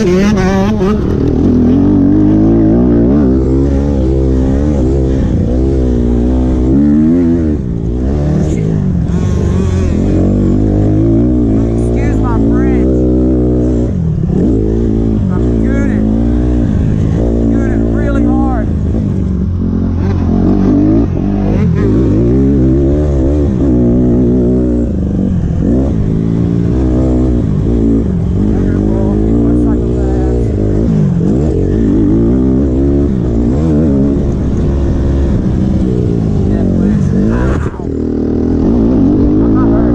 Excuse my French. I'm gooning. Gooning really hard. Yeah, please. Ow. I'm not hurt.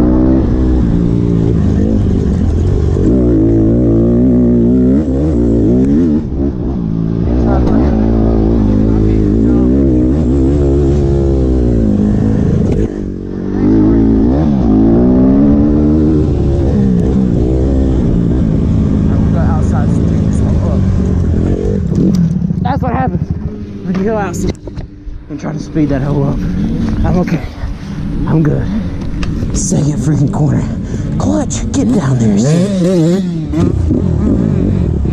That's what happens when you go outside and try to speed that hoe up. I'm okay. I'm good. Second freaking corner. Clutch, get down there.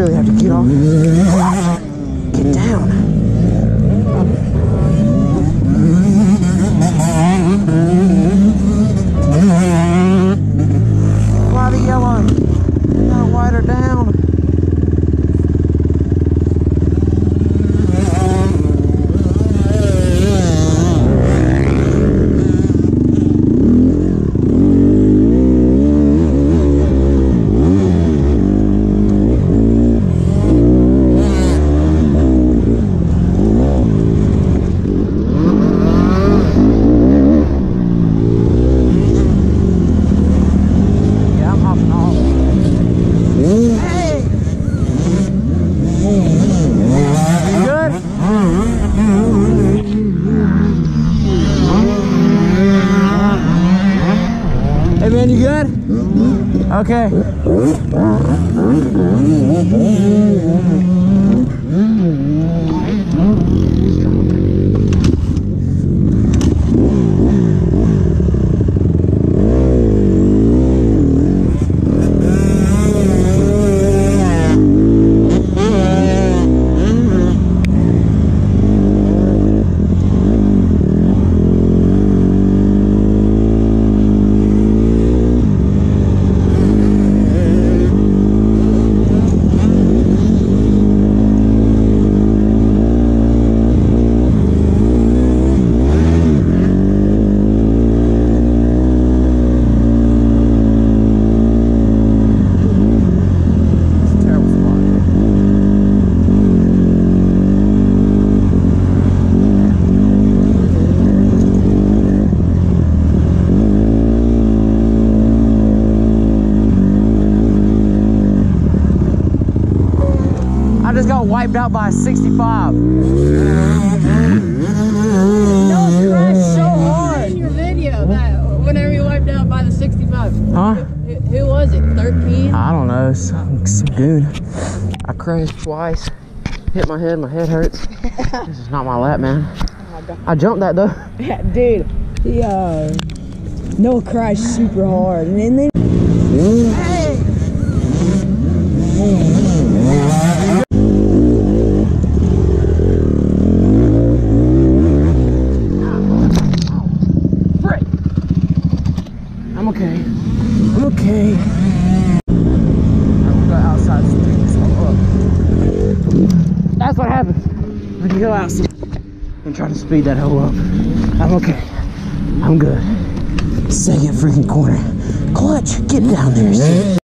really have to get off. Get down. Okay. Got wiped out by a 65. No, crashed so hard in your video that whenever you wiped out by the 65. Huh? Who, who was it? 13? I don't know, some, some dude. I crashed twice, hit my head, my head hurts. this is not my lap, man. I jumped that though. Yeah, dude. He uh Noah crashed super hard and then I'm okay. I'm okay. I will go outside to pick this up. That's what happens when you go outside and try to speed that hoe up. I'm okay. I'm good. Second freaking corner. Clutch, get down there.